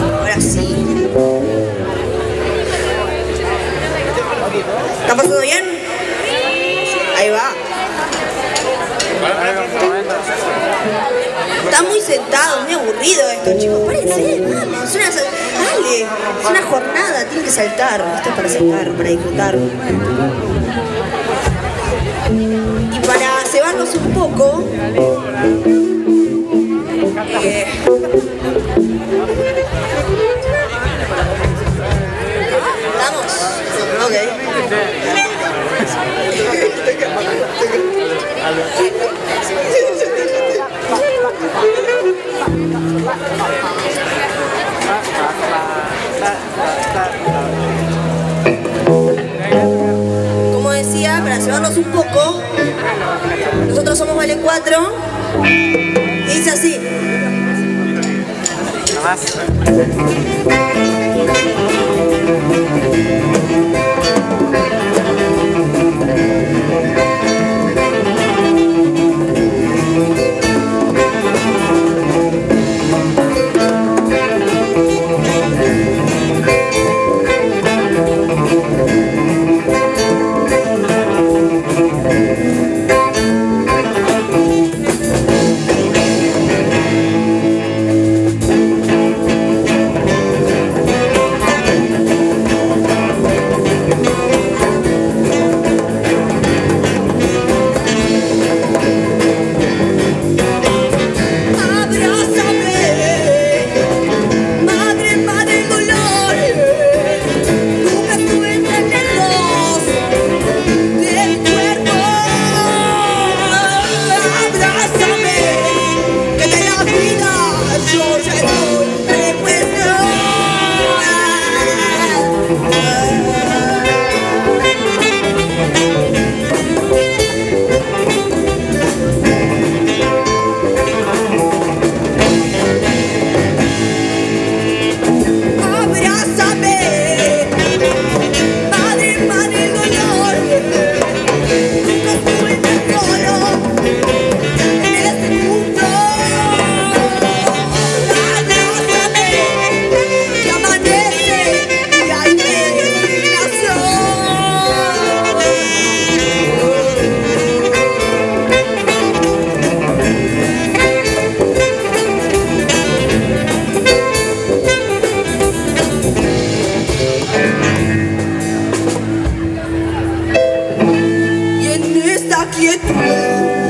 Ahora sí. ¿Está pasando bien? Está muy sentado, muy aburrido esto, chicos. Párense, vamos. Es una, dale, es una jornada, tienen que saltar. Esto es para saltar, para disfrutar. Y para cebarnos un poco, eh, llevarnos un poco, nosotros somos Vale 4 y dice así. Georgia. 结局。